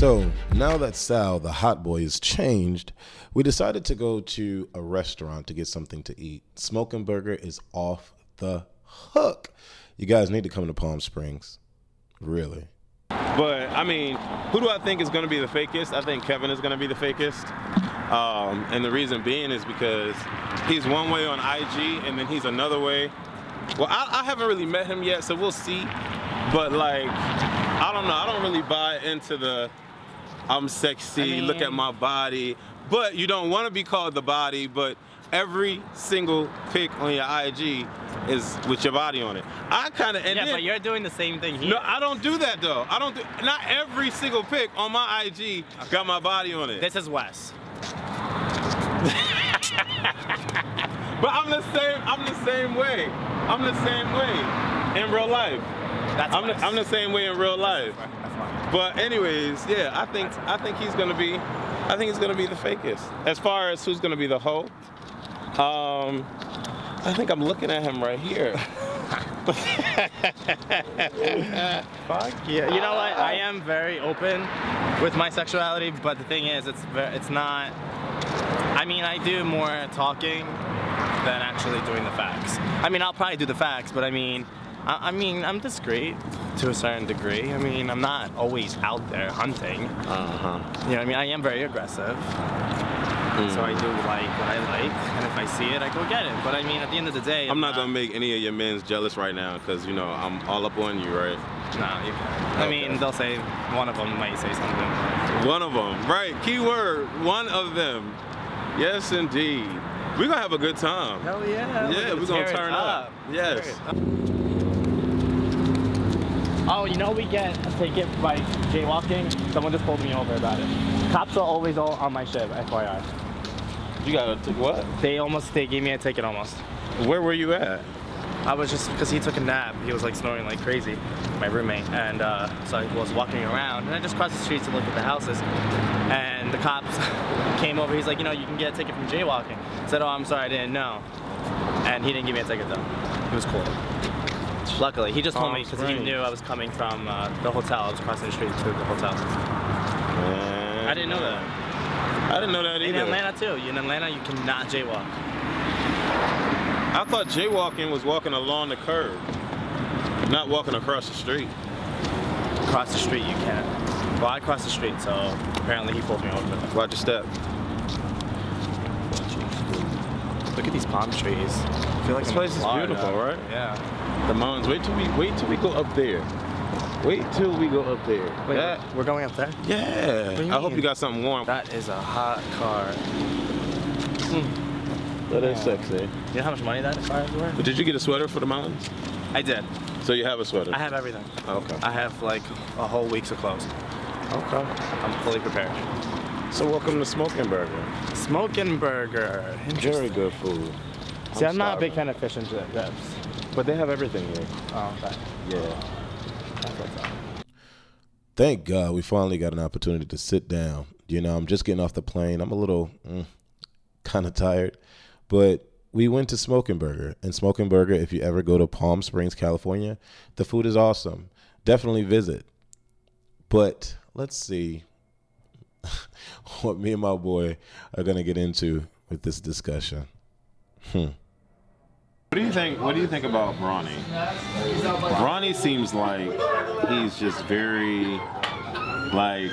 So now that Sal, the hot boy, is changed, we decided to go to a restaurant to get something to eat. Smoking Burger is off the hook. You guys need to come to Palm Springs. Really. But I mean, who do I think is going to be the fakest? I think Kevin is going to be the fakest. Um, and the reason being is because he's one way on IG and then he's another way. Well, I, I haven't really met him yet, so we'll see. But like, I don't know. I don't really buy into the I'm sexy, I mean- look at my body. But you don't want to be called the body, but every single pic on your IG is with your body on it. I kind of, and yeah, then, but you're doing the same thing here. no, I don't do that though. I don't do, not every single pic on my IG got my body on it. This is Wes. But I'm the same, I'm the same way. I'm the same way in real life. That's I'm the, I'm the same way in real life. But anyways, yeah, I think I think he's gonna be I think he's gonna be the fakest. As far as who's gonna be the hoe, um, I think I'm looking at him right here. Fuck yeah. You know what? I am very open with my sexuality, but the thing is, it's ve- it's not. I mean, I do more talking than actually doing the facts. I mean, I'll probably do the facts, but I mean, I, I mean, I'm discreet to a certain degree. I mean, I'm not always out there hunting. Uh-huh. You know, what I mean, I am very aggressive. So I do like what I like, and if I see it, I go get it. But I mean, at the end of the day, I'm not gonna make any of your men jealous right now because you know I'm all up on you, right? No, you I Okay. mean, they'll say one of them might say something. One of them, right? Keyword, one of them. Yes, indeed. We're gonna have a good time. Hell yeah! Yeah, we're gonna turn up. Yes. Oh, you know we get a ticket by jaywalking. Someone just pulled me over about it. Cops are always all on my shit, FYI. You got to what? They almost they gave me a ticket almost. Where were you at? I was just because he took a nap. He was like snoring like crazy, my roommate, and uh, so I was walking around, and I just crossed the street to look at the houses, and the cops came over. He's like, you know, you can get a ticket from jaywalking. I said, oh, I'm sorry, I didn't know, and he didn't give me a ticket though. It was cool. Luckily, he just told me because he Springs. knew I was coming from uh, the hotel. I was crossing the street to the hotel. Man. I didn't know that. I didn't know that either. In. Atlanta too. In Atlanta, you cannot jaywalk. I thought jaywalking was walking along the curb, not walking across the street. Across the street, you can't. Well, I crossed the street, so apparently he pulled me over. Watch your step. Look at these palm trees. I feel like This place is Florida. beautiful, right? Yeah. The mountains. Wait till we wait till we go up there. Wait till we go up there. Wait, That- we're going up there? yeah. do you I hope you got something warm. That is a hot car. Hmm. That is sexy. You know how much money that car is worth? But did you get a sweater for the mountains? I did. So you have a sweater. I have everything. Okay. I have like a whole week's of clothes. Okay. I'm fully prepared. So welcome to Smoking Burger. Smoking burger. Very good food. See, I'm, not a big fan of fish and chips. But they have everything here. Oh, okay. Yeah. That's what's up. Thank God we finally got an opportunity to sit down. You know, I'm just getting off the plane. I'm a little mm, kind of tired, but we went to Smoking Burger. And Smoking Burger, if you ever go to Palm Springs, California, the food is awesome. Definitely visit. But let's see what me and my boy are going to get into with this discussion. Hmm. What do you think? What do you think about Bronny? Bronny seems like he's just very like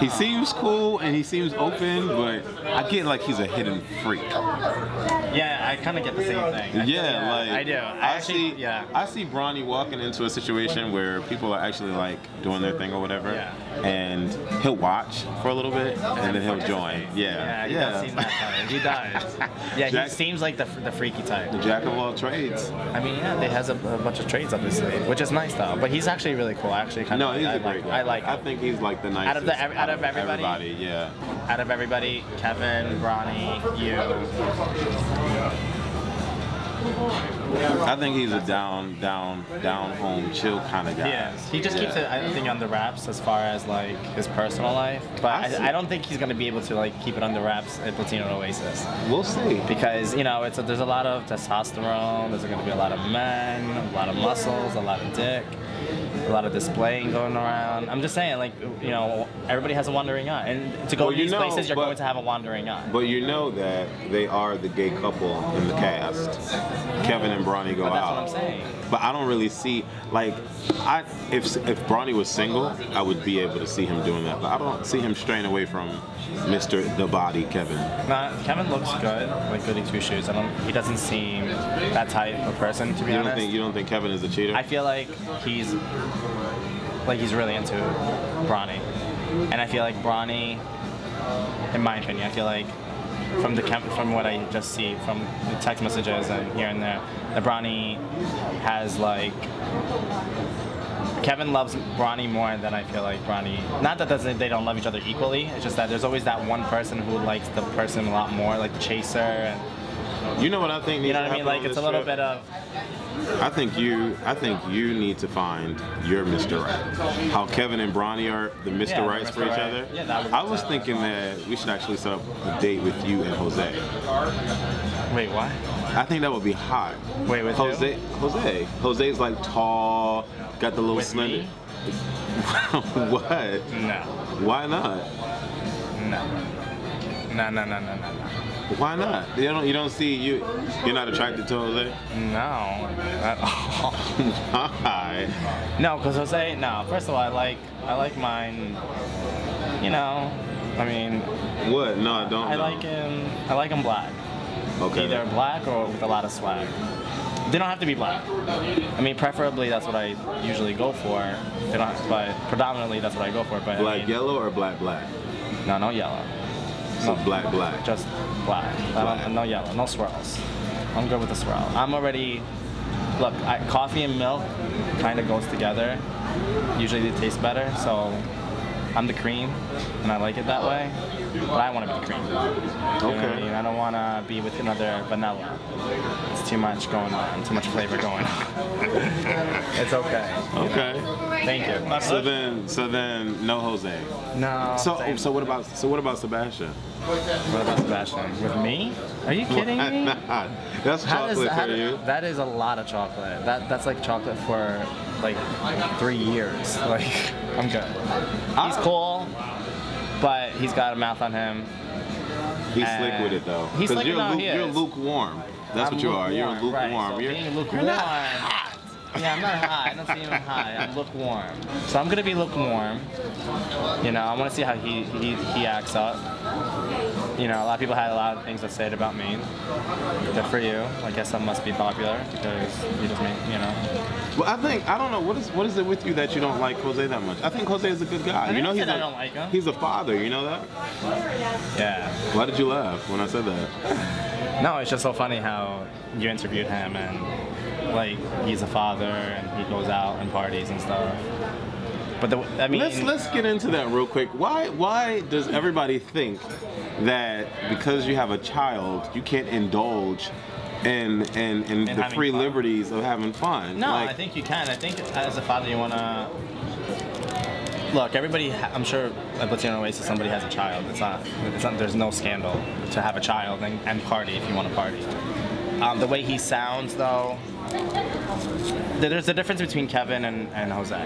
he seems cool and he seems open, but I get like he's a hidden freak. Yeah, I kind of get the same thing. I feel Yeah, like I do. I, actually, see. yeah. I see Bronny walking into a situation where people are actually like doing their thing or whatever, Yeah. and he'll watch for a little bit and then he'll join. Yeah, Yeah, he does seem that type. He does. Yeah, Jack- he seems like the, the freaky type. The jack of all trades. I mean, yeah, he has a, a bunch of trades up his sleeve, which is nice though. But he's actually really cool. I actually kind No, of he's I a great like, guy. I like I think he's like the nicest Out of the- out of everybody? everybody, yeah. Out of everybody, Kevin, Bronny, you. I think he's a down, down, down home, chill kind of guy. Yeah, he just keeps it, I think, under wraps as far as like his personal life. But I. I, I don't think he's gonna be able to like keep it under wraps at Blatino Oasis We'll see. because you know it's a, there's a lot of testosterone. There's gonna be a lot of men, a lot of muscles, a lot of dick. A lot of displaying going around. I'm just saying, like, you know, everybody has a wandering eye, and to go Well, to these know, places, you're but- going to have a wandering eye. But you know that they are the gay couple in the cast. Kevin and Bronny go But that's out. what I'm saying. But I don't really see like I if if Bronny was single, I would be able to see him doing that. But I don't see him straying away from Mr. The Body Kevin. Nah, Kevin looks good, like goody two shoes. I don't. He doesn't seem that type of person, to be You don't honest. think you don't think Kevin is a cheater? I feel like he's like he's really into Bronny, and I feel like Bronny, in my opinion, I feel like from the from what I just see from the text messages and here and there, that Bronny has like. Kevin loves Bronny more than I feel like Bronny. Not that they don't love each other equally. It's just that there's always that one person who likes the person a lot more, like the chaser, and you know what I think? you know what I mean. Like it's a little bit of I think you I think you need to find your Mr. Right. How Kevin and Bronny are the Mr. Yeah, Rights for each Right. other. Yeah, that I was thinking that we should actually set up a date with you and Jose. wait, why? I think that would be hot. Wait, with who? Jose. Jose. Jose's like tall, got the little With slender. what? No. Why not? No. No, no, no, no, no, no. Why not? You don't. You don't see you. You're not attracted to Jose. No. At all. Why? No, because Jose, no. First of all, I like, I like mine. You know, I mean, What? No, I don't. I know. like him. I like him black. Okay. Either black or with a lot of swag. They don't have to be black. I mean, preferably that's what I usually go for. They don't, but predominantly that's what I go for. But Black I mean, yellow or black black? No, no yellow. So No. black black. Just black. Um, black. don't, no yellow, no swirls. I'm good with the swirl. I'm already. Look, I, coffee and milk kind of goes together. Usually they taste better, so I'm the cream, and I like it that way. But I want to be the cream. You know what I Okay. mean? I don't want to be with another vanilla. It's too much going on, too much flavor going on. it's okay. Okay. Thank you. So then, so then, no Jose. no. So, same. so what about, so what about Sebastian? what about Sebastian? With me? Are you kidding me? That's How does- chocolate how for do- you. That is a lot of chocolate. That that's like chocolate for like three years. Like I'm good. He's cool, but he's got a mouth on him. He's Uh, slick with it though. he's slick you're, with it, lu- he you're lukewarm. That's I'm what you are. You're lukewarm, lukewarm. Right, so you're, being you're lukewarm. not hot. Yeah, I'm not hot. I don't see him hot. I'm lukewarm. So I'm gonna be lukewarm. You know, I want to see how he, he he acts up. You know, a lot of people had a lot of things to say about me. Good for you. I guess I must be popular because he doesn't, make- you know. Well, I think I don't know what is what is it with you that you don't like Jose that much. I think Jose is a good guy. You know, he's I a, don't like him. He's a father. You know that? Yeah. Why did you laugh when I said that? No, it's just so funny how you interviewed him and like he's a father and he goes out and parties and stuff. But the, I mean, Let's let's get into that real quick. Why why does everybody think that because you have a child you can't indulge in in, in the free fun? liberties of having fun? No, Like, I think you can. I think as a father, you want to look. Everybody, ha- I'm sure at Blatino Oasis, somebody has a child. It's not, it's not. There's no scandal to have a child and, and party if you want to party. Um, the way he sounds, though, there's a difference between Kevin and, and Jose.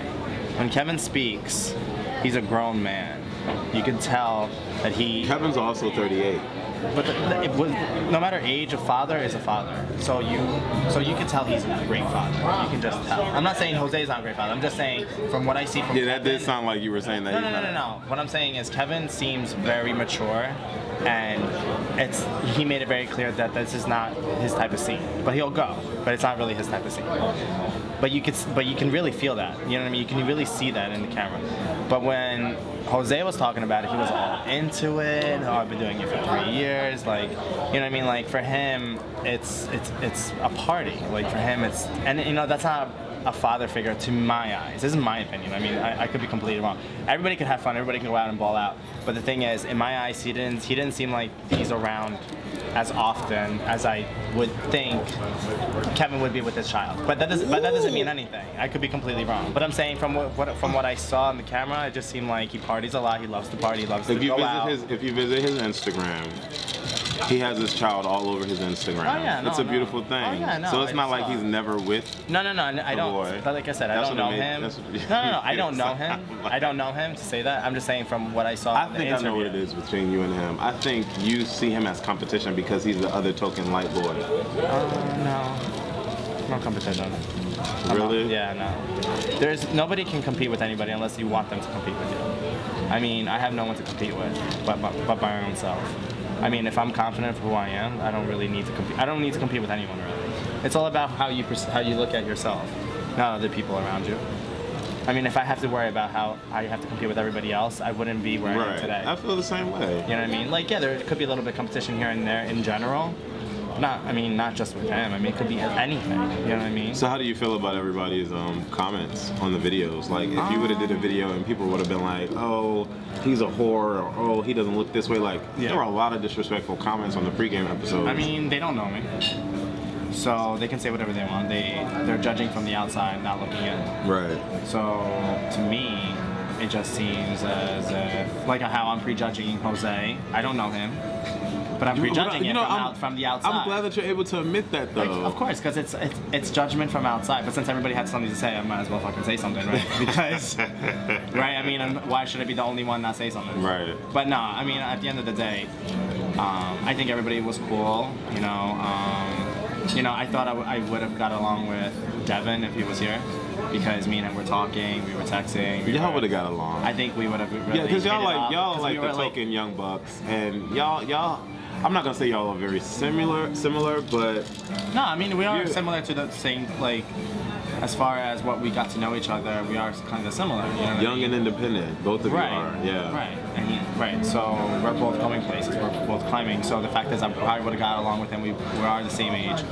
When Kevin speaks, he's a grown man. You can tell that he Kevin's also 38. but the, the, it was, no matter age, a father is a father. So you, so you can tell he's a great father. You can just tell. I'm not saying Jose's not a great father. I'm just saying from what I see from Yeah, that Kevin, did sound like you were saying that. no, no, no, no, no. What I'm saying is Kevin seems very mature, and it's he made it very clear that this is not his type of scene. But he'll go, but it's not really his type of scene. But you could, but you can really feel that. You know what I mean? You can really see that in the camera. But when Jose was talking about it, he was all into it. Oh, I've been doing it for three years. Like, you know what I mean? Like for him, it's it's it's a party. Like for him, it's and you know that's not a father figure to my eyes. This is my opinion. I mean, I, I could be completely wrong. Everybody can have fun. Everybody can go out and ball out. But the thing is, in my eyes, he didn't. He didn't seem like he's around as often as I would think Kevin would be with his child. But that doesn't. But that doesn't mean anything. I could be completely wrong. But I'm saying from what, what from what I saw on the camera, it just seemed like he parties a lot. He loves to party. He loves If to you go visit out. his if you visit his Instagram, he has his child all over his Instagram. Oh, yeah, no, it's a no. beautiful Oh, thing. yeah, no, so it's I not like saw he's never with. No, no, no. I don't. boy. But like I said, I That's don't know made- him. that's No, what- no, no. I don't know him. I don't know him to say that. I'm just saying from what I saw. I in the think I know what it is between you and him. I think you see him as competition because he's the other token light boy. Uh, no. No competition. I'm not- Really? yeah, no. There's nobody can compete with anybody unless you want them to compete with you. I mean, I have no one to compete with, but but, but my own self. I mean, if I'm confident for who I am, I don't really need to compete. I don't need to compete with anyone really. It's all about how you perce- how you look at yourself, not other people around you. I mean, if I have to worry about how I have to compete with everybody else, I wouldn't be where I am today. I feel the same way. You know what I mean? Like, yeah, there could be a little bit of competition here and there in general. Not, I mean, not just with him. I mean, it could be anything. You know what I mean? So how do you feel about everybody's um, comments on the videos? Like if you would have did a video and people would have been like, "Oh, he's a whore," or "Oh, he doesn't look this way," like Yeah. there were a lot of disrespectful comments on the pregame episode. I mean, they don't know me, so they can say whatever they want. They they're judging from the outside, not looking in. right? So to me, it just seems as if, like how I'm prejudging Jose. I don't know him, but I'm prejudging You it know, from, I'm- out, from the outside. I'm glad that you're able to admit that, though. Like, of course, because it's, it's it's judgment from outside. But since everybody had something to say, I might as well fucking say something, right? Because, right? I mean, I'm- why should I be the only one not say something? Right. But no, I mean, at the end of the day, um, I think everybody was cool. You know, um, you know, I thought I, w- I would have got along with Devin if he was here, because me and him were talking, we were texting. We Y'all would have got along. I think we would have really. yeah, because y'all like y'all like we the token young bucks, and y'all y'all. I'm not gonna say y'all are very similar, similar, but No, I mean we are similar to the same like. As far as what we got to know each other, we are kind of similar. You know what I young mean? and independent. Both of Right. you are. Yeah. Right. And he, right. So we're both going places. We're both climbing. So the fact is, I probably would have got along with him. We, we are the same age.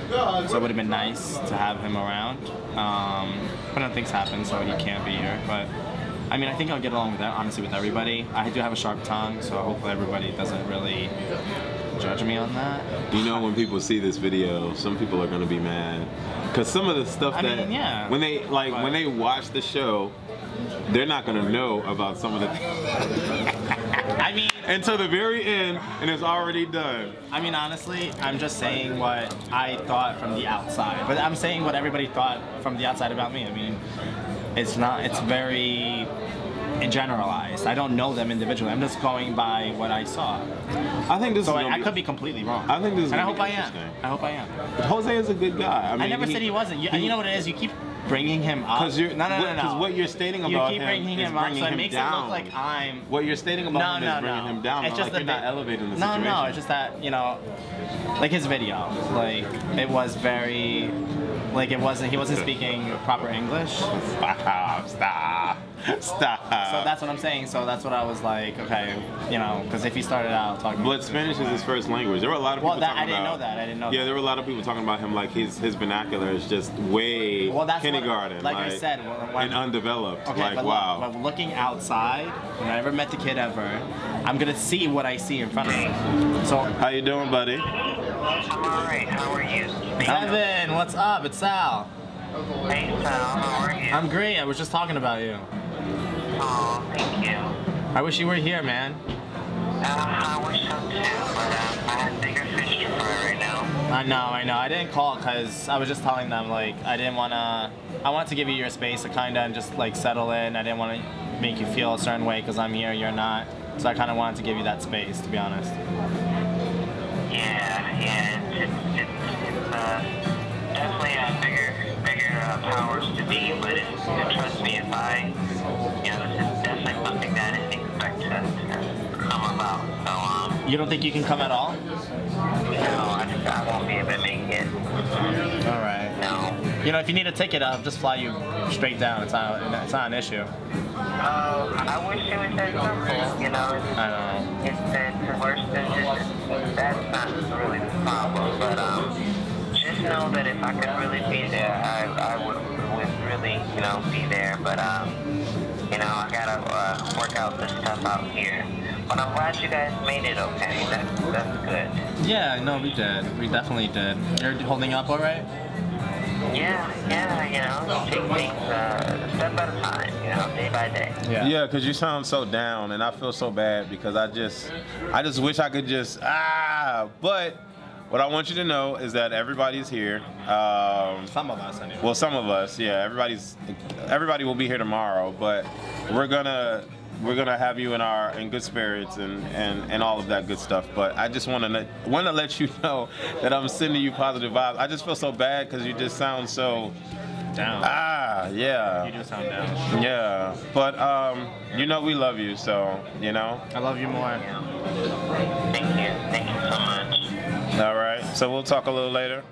So it would have been nice to have him around. Um, but then things happen, so he can't be here. But I mean, I think I'll get along with that, honestly, with everybody. I do have a sharp tongue, so hopefully everybody doesn't really judge me on that. You know, when people see this video, some people are gonna be mad because some of the stuff I that mean, yeah. when they like But- when they watch the show, they're not gonna know about some of the I mean, until the very end, and it's already done. I mean, honestly, I'm just saying what I thought from the outside. But I'm saying what everybody thought from the outside about me. I mean, it's not, it's very generalized. I don't know them individually. I'm just going by what I saw. I think this So is. I, I could be completely wrong. I think this is And I hope I am. I hope I am. Jose is a good guy. I, mean, I never said he wasn't. You, you know what it is? You keep bringing him up. 'Cause you're- no, no, no, what- no. what you're stating about you keep him bringing is him up, bringing so it him makes it look like I'm What you're stating about no, him no, is bringing no. him down. It's just like you're that not elevating the no, situation. No, it's just that you know, like his video, like it was very, like it wasn't. He wasn't speaking proper English. So Stop! Stop! Stop! that's what I'm saying. So that's what I was like, okay, you know, because if he started out talking, But Spanish is his first language. There were a lot of people Well, that- talking I didn't about. know that. I didn't know Yeah, that. there were a lot of people talking about him like his his vernacular is just way Well, that's what- kindergarten, like I said, when- when- and undeveloped. Okay, like but, wow. look, but looking outside, when I never met the kid ever, I'm gonna see what I see in front of me. So, How you doing, buddy? I'm alright. How are you? Evan, what's up? It's Sal. Hey, Sal. How are you? I'm great. I was just talking about you. Oh, thank you. I wish you were here, man. Uh, I wish so too, but um, I have bigger fish to fry right now. I know, I know. I didn't call because I was just telling them like I didn't want to. I wanted to give you your space to kind of and just like settle in. I didn't want to make you feel a certain way because I'm here, you're not. So I kind of wanted to give you that space, to be honest. Yeah, yeah. It's it's it's, it's uh, powers to be, but it's, and trust me, if I, you know, this is definitely something that I didn't expect to, to come about. So um, You don't think you can come at all? no, I, I won't be able to make it. All right. No. You know, if you need a ticket, I'll just fly you straight down. It's not. It's not an issue. Uh, I wish it was that simple. You know, it's, I know. it's the worst than just that's not really the problem. But um, know that if I could really be there, I, I would would really you know be there. But um, you know I gotta uh, work out this stuff out here. But I'm glad you guys made it okay. That's that's good. Yeah, no, we did. We definitely did. You're holding up all right? Yeah, yeah, you know, you take things uh, a step at a time. You you know, day by day. Yeah, because you sound so down, and I feel so bad because I just, I just wish I could just ah. But what I want you to know is that everybody's here. Um, Some of us, anyway. well, some of us, yeah. Everybody's, everybody will be here tomorrow, but we're gonna, we're gonna have you in our in good spirits and and and all of that good stuff. But I just want to want to let you know that I'm sending you positive vibes. I just feel so bad because you just sound so down. ah, yeah. You do sound down. Yeah, but um, you know we love you, so you know. I love you more. Thank you. Thank you so much. All right, so we'll talk a little later.